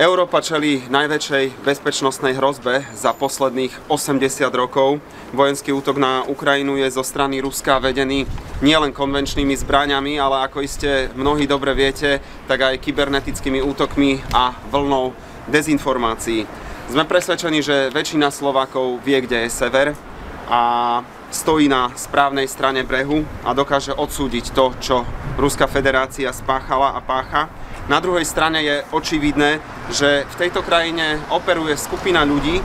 Európa čelí najväčšej bezpečnostnej hrozbe za posledných 80 rokov. Vojenský útok na Ukrajinu je zo strany Ruska vedený nielen konvenčnými zbraňami, ale ako iste mnohí dobre viete, tak aj kybernetickými útokmi a vlnou dezinformácií. Sme presvedčení, že väčšina Slovákov vie, kde je sever a stojí na správnej strane brehu a dokáže odsúdiť to, čo Ruská federácia spáchala a pácha. Na druhej strane je očividné, že v tejto krajine operuje skupina ľudí,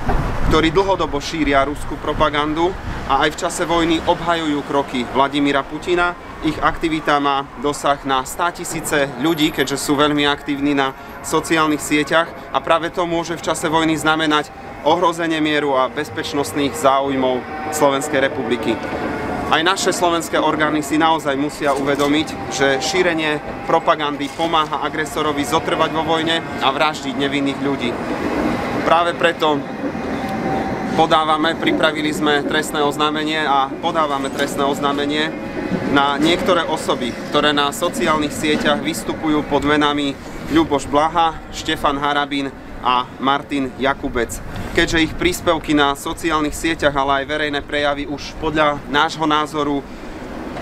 ktorí dlhodobo šíria ruskú propagandu a aj v čase vojny obhajujú kroky Vladimíra Putina. Ich aktivita má dosah na 100 tisíce ľudí, keďže sú veľmi aktívni na sociálnych sieťach a práve to môže v čase vojny znamenať ohrozenie mieru a bezpečnostných záujmov Slovenskej republiky. Aj naše slovenské orgány si naozaj musia uvedomiť, že šírenie propagandy pomáha agresorovi zotrvať vo vojne a vraždiť nevinných ľudí. Práve preto podávame, pripravili sme trestné oznámenie a podávame trestné oznámenie na niektoré osoby, ktoré na sociálnych sieťach vystupujú pod menami Ľuboš Blaha, Štefan Harabin a Martin Jakubec keďže ich príspevky na sociálnych sieťach, ale aj verejné prejavy už podľa nášho názoru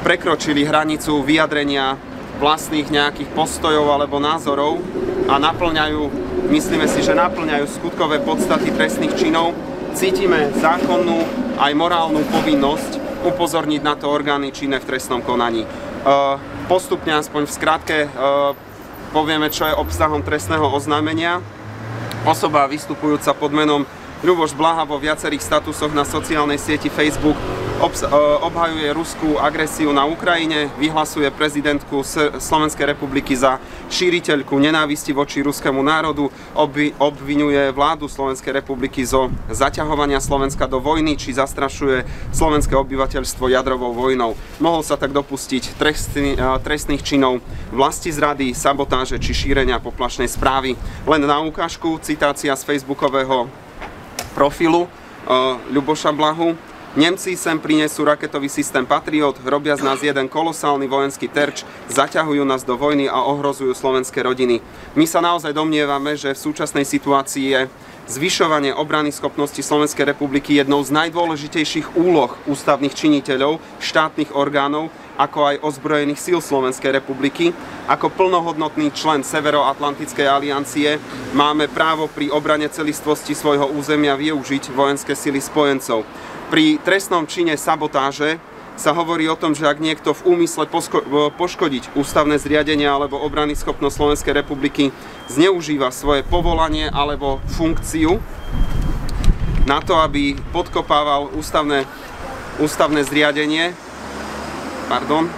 prekročili hranicu vyjadrenia vlastných nejakých postojov alebo názorov a naplňajú, myslíme si, že naplňajú skutkové podstaty trestných činov, cítime zákonnú aj morálnu povinnosť upozorniť na to orgány činné v trestnom konaní. E, postupne, aspoň v skratke, e, povieme, čo je obsahom trestného oznámenia. Osoba vystupujúca pod menom Ľuboš Blaha vo viacerých statusoch na sociálnej sieti Facebook e, obhajuje ruskú agresiu na Ukrajine, vyhlasuje prezidentku Slovenskej republiky za šíriteľku nenávisti voči ruskému národu, obvinuje vládu Slovenskej republiky zo zaťahovania Slovenska do vojny, či zastrašuje slovenské obyvateľstvo jadrovou vojnou. Mohol sa tak dopustiť trestný, e, trestných činov vlasti zrady, sabotáže či šírenia poplašnej správy. Len na ukážku citácia z facebookového profilu uh, Ľuboša Blahu. Nemci sem prinesú raketový systém Patriot, robia z nás jeden kolosálny vojenský terč, zaťahujú nás do vojny a ohrozujú slovenské rodiny. My sa naozaj domnievame, že v súčasnej situácii je zvyšovanie obrany schopnosti Slovenskej republiky jednou z najdôležitejších úloh ústavných činiteľov, štátnych orgánov, ako aj ozbrojených síl Slovenskej republiky. Ako plnohodnotný člen Severoatlantickej aliancie máme právo pri obrane celistvosti svojho územia využiť vojenské sily spojencov. Pri trestnom čine sabotáže sa hovorí o tom, že ak niekto v úmysle poškodiť ústavné zriadenie alebo obrany schopnosť Slovenskej republiky zneužíva svoje povolanie alebo funkciu na to, aby podkopával ústavné, ústavné zriadenie, pardon,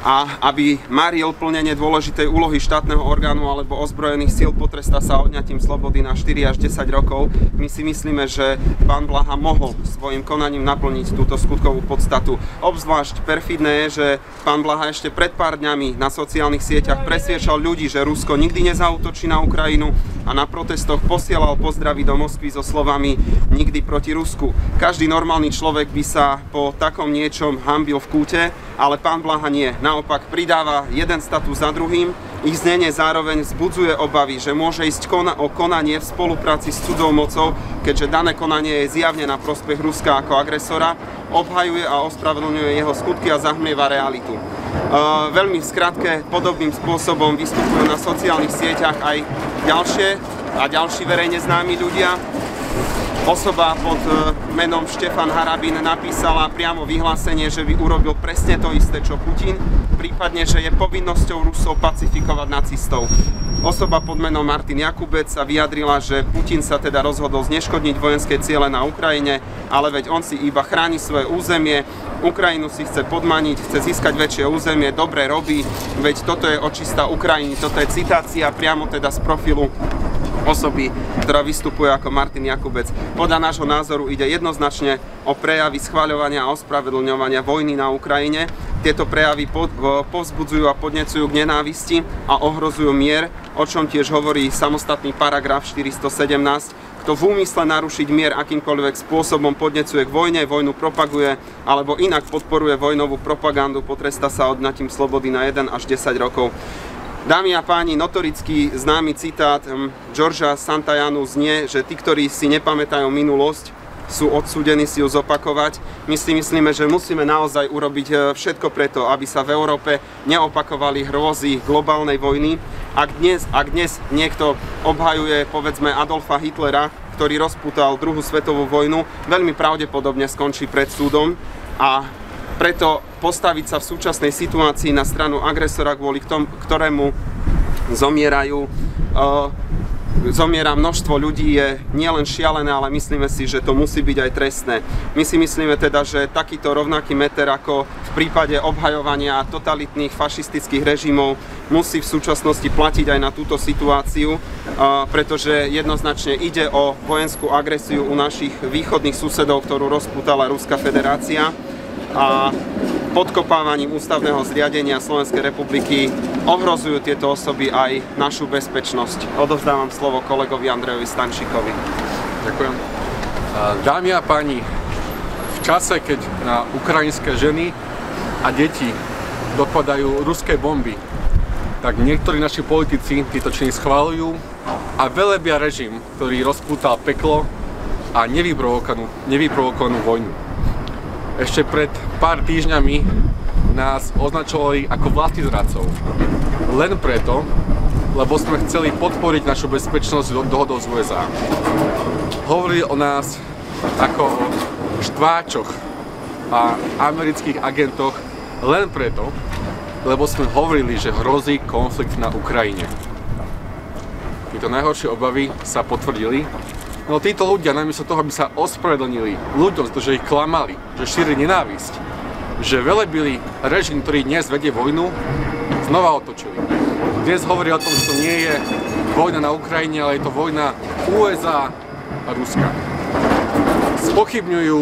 a aby maril plnenie dôležitej úlohy štátneho orgánu alebo ozbrojených síl potrestá sa odňatím slobody na 4 až 10 rokov. My si myslíme, že pán Blaha mohol svojim konaním naplniť túto skutkovú podstatu. Obzvlášť perfidné je, že pán Blaha ešte pred pár dňami na sociálnych sieťach presviečal ľudí, že Rusko nikdy nezautočí na Ukrajinu a na protestoch posielal pozdravy do Moskvy so slovami nikdy proti Rusku. Každý normálny človek by sa po takom niečom hambil v kúte, ale pán Blaha nie. Naopak pridáva jeden status za druhým, ich znenie zároveň vzbudzuje obavy, že môže ísť kona- o konanie v spolupráci s cudzou mocou, keďže dané konanie je zjavne na prospech Ruska ako agresora, obhajuje a ospravedlňuje jeho skutky a zahmlieva realitu. Uh, veľmi skratke, podobným spôsobom vystupujú na sociálnych sieťach aj ďalšie a ďalší verejne známi ľudia. Osoba pod e, menom Štefan Harabin napísala priamo vyhlásenie, že by urobil presne to isté, čo Putin, prípadne, že je povinnosťou Rusov pacifikovať nacistov. Osoba pod menom Martin Jakubec sa vyjadrila, že Putin sa teda rozhodol zneškodniť vojenské ciele na Ukrajine, ale veď on si iba chráni svoje územie, Ukrajinu si chce podmaniť, chce získať väčšie územie, dobre robí, veď toto je očistá Ukrajiny, toto je citácia priamo teda z profilu osoby, ktorá vystupuje ako Martin Jakubec. Podľa nášho názoru ide jednoznačne o prejavy schváľovania a ospravedlňovania vojny na Ukrajine. Tieto prejavy povzbudzujú a podnecujú k nenávisti a ohrozujú mier, o čom tiež hovorí samostatný paragraf 417, kto v úmysle narušiť mier akýmkoľvek spôsobom podnecuje k vojne, vojnu propaguje alebo inak podporuje vojnovú propagandu, potresta sa odnatím slobody na 1 až 10 rokov. Dámy a páni, notorický známy citát Georgia Santayanu znie, že tí, ktorí si nepamätajú minulosť, sú odsúdení si ju zopakovať. My si myslíme, že musíme naozaj urobiť e, všetko preto, aby sa v Európe neopakovali hrôzy globálnej vojny. Ak dnes, ak dnes niekto obhajuje povedzme Adolfa Hitlera, ktorý rozputal druhú svetovú vojnu, veľmi pravdepodobne skončí pred súdom a preto postaviť sa v súčasnej situácii na stranu agresora, kvôli ktorému zomierajú uh, zomiera množstvo ľudí, je nielen šialené, ale myslíme si, že to musí byť aj trestné. My si myslíme teda, že takýto rovnaký meter ako v prípade obhajovania totalitných fašistických režimov musí v súčasnosti platiť aj na túto situáciu, pretože jednoznačne ide o vojenskú agresiu u našich východných susedov, ktorú rozputala Ruská federácia a podkopávaním ústavného zriadenia Slovenskej republiky ohrozujú tieto osoby aj našu bezpečnosť. Odovzdávam slovo kolegovi Andrejovi Stančíkovi. Ďakujem. Dámy a páni, v čase, keď na ukrajinské ženy a deti dopadajú ruské bomby, tak niektorí naši politici tieto činy schválujú a velebia režim, ktorý rozpútal peklo a nevyprovokovanú, vojnu. Ešte pred pár týždňami nás označovali ako zradcov. Len preto, lebo sme chceli podporiť našu bezpečnosť do dohodou z USA. Hovorili o nás ako o štváčoch a amerických agentoch len preto, lebo sme hovorili, že hrozí konflikt na Ukrajine. Tieto najhoršie obavy sa potvrdili No títo ľudia, namiesto toho, aby sa ospravedlnili ľuďom, že ich klamali, že šírili nenávisť, že velebili režim, ktorý dnes vedie vojnu, znova otočili. Dnes hovorí o tom, že to nie je vojna na Ukrajine, ale je to vojna USA a Ruska. Spochybňujú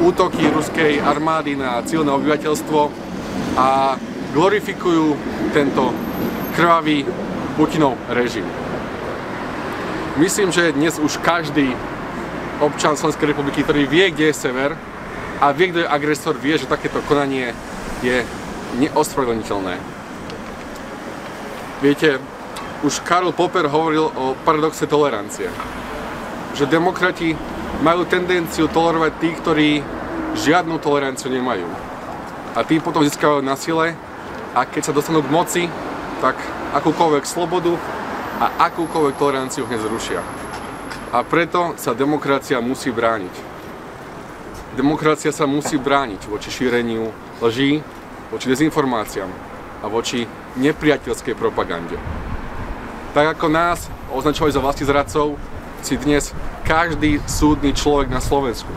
útoky ruskej armády na civilné obyvateľstvo a glorifikujú tento krvavý Putinov režim. Myslím, že dnes už každý občan Slovenskej republiky, ktorý vie, kde je sever a vie, kto je agresor, vie, že takéto konanie je neospravedlniteľné. Viete, už Karl Popper hovoril o paradoxe tolerancie. Že demokrati majú tendenciu tolerovať tých, ktorí žiadnu toleranciu nemajú. A tí potom získavajú na sile a keď sa dostanú k moci, tak akúkoľvek slobodu a akúkoľvek toleranciu hneď zrušia. A preto sa demokracia musí brániť. Demokracia sa musí brániť voči šíreniu lží, voči dezinformáciám a voči nepriateľskej propagande. Tak ako nás označovali za vlasti zradcov, si dnes každý súdny človek na Slovensku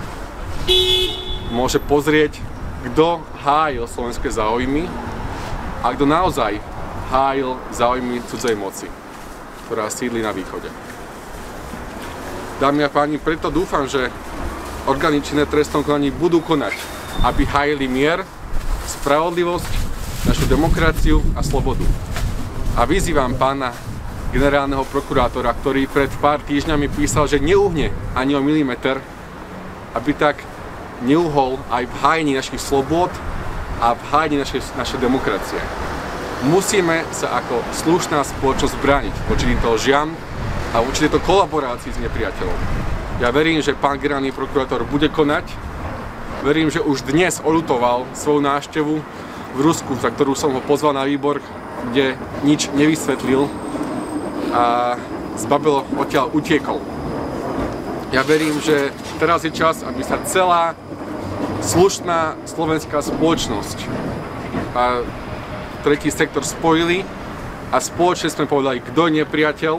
môže pozrieť, kto hájil slovenské záujmy a kto naozaj hájil záujmy cudzej moci ktorá sídli na východe. Dámy a páni, preto dúfam, že orgány činné trestnom konaní budú konať, aby hájili mier, spravodlivosť, našu demokraciu a slobodu. A vyzývam pána generálneho prokurátora, ktorý pred pár týždňami písal, že neuhne ani o milimeter, aby tak neuhol aj v hájení našich slobod a v hájení našej, našej demokracie musíme sa ako slušná spoločnosť brániť voči týmto lžiam a voči tejto kolaborácii s nepriateľom. Ja verím, že pán generálny prokurátor bude konať. Verím, že už dnes olutoval svoju návštevu v Rusku, za ktorú som ho pozval na výbor, kde nič nevysvetlil a z Babel odtiaľ utiekol. Ja verím, že teraz je čas, aby sa celá slušná slovenská spoločnosť a tretí sektor spojili a spoločne sme povedali, kto je nepriateľ,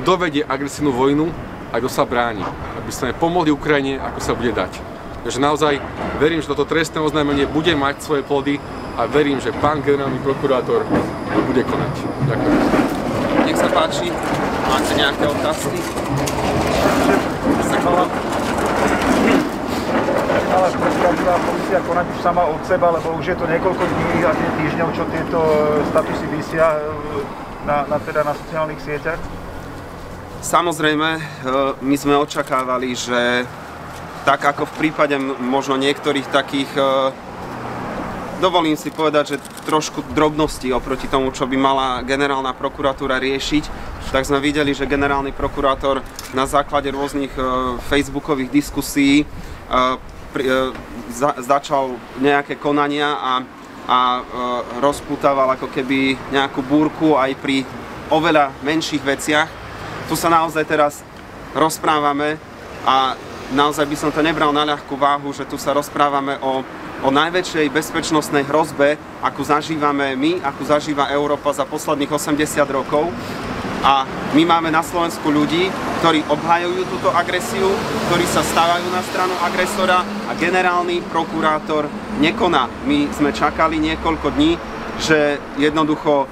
kto vedie agresívnu vojnu a kto sa bráni. Aby sme pomohli Ukrajine, ako sa bude dať. Takže naozaj verím, že toto trestné oznámenie bude mať svoje plody a verím, že pán generálny prokurátor bude konať. Ďakujem. Nech sa páči, máte nejaké otázky? ale preskúmavá komisia konať už sama od seba, lebo už je to niekoľko dní a nie týždňov, čo tieto e, statusy vysia e, na, na, teda na sociálnych sieťach? Samozrejme, e, my sme očakávali, že tak ako v prípade možno niektorých takých, dovolím si povedať, že trošku drobnosti oproti tomu, čo by mala generálna prokuratúra riešiť, tak sme videli, že generálny prokurátor na základe rôznych facebookových diskusí pri, e, za, začal nejaké konania a, a e, rozputával ako keby nejakú búrku aj pri oveľa menších veciach. Tu sa naozaj teraz rozprávame a naozaj by som to nebral na ľahkú váhu, že tu sa rozprávame o, o najväčšej bezpečnostnej hrozbe, akú zažívame my, akú zažíva Európa za posledných 80 rokov. A my máme na Slovensku ľudí, ktorí obhajujú túto agresiu, ktorí sa stávajú na stranu agresora a generálny prokurátor nekoná. My sme čakali niekoľko dní, že jednoducho e,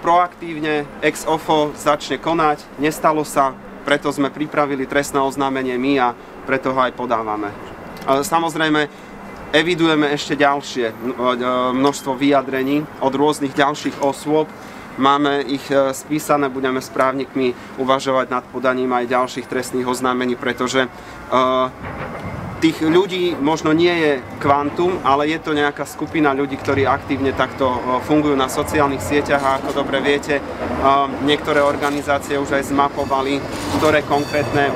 proaktívne ex ofo začne konať. Nestalo sa, preto sme pripravili trestné oznámenie my a preto ho aj podávame. E, Samozrejme, evidujeme ešte ďalšie e, množstvo vyjadrení od rôznych ďalších osôb. Máme ich e, spísané, budeme s právnikmi uvažovať nad podaním aj ďalších trestných oznámení, pretože e, tých ľudí možno nie je kvantum, ale je to nejaká skupina ľudí, ktorí aktívne takto e, fungujú na sociálnych sieťach a ako dobre viete, niektoré organizácie už aj zmapovali, ktoré konkrétne,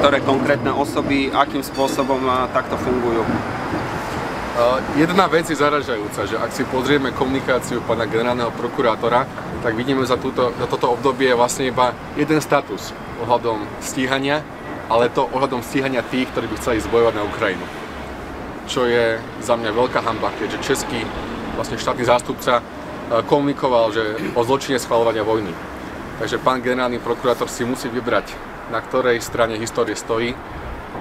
ktoré konkrétne osoby akým spôsobom takto fungujú. Jedna vec je zaražajúca, že ak si pozrieme komunikáciu pána generálneho prokurátora, tak vidíme za, túto, za toto obdobie vlastne iba jeden status ohľadom stíhania, ale to ohľadom stíhania tých, ktorí by chceli zbojovať na Ukrajinu. Čo je za mňa veľká hamba, keďže český vlastne štátny zástupca uh, komunikoval, že o zločine schvalovania vojny. Takže pán generálny prokurátor si musí vybrať, na ktorej strane histórie stojí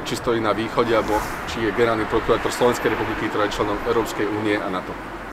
či stojí na východe, alebo či je generálny prokurátor Slovenskej republiky, je členom Európskej únie a NATO.